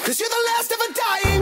Cause you're the last of a dying